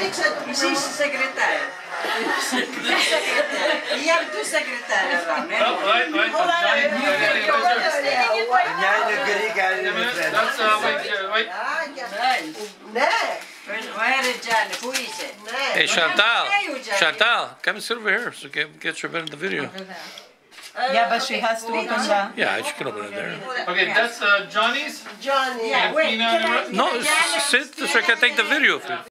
ik zet hem Precies de secretair. Je hebt de secretair dan, hè? Janet? Hoe is. Hey Chantal, Chantal, come sit over here so get, get your bit of the video. Yeah, but she has to open that. Yeah, she can open it there. Okay, that's uh, Johnny's. Johnny. Yeah, wait, can I- can No, I- sit so I can take the video.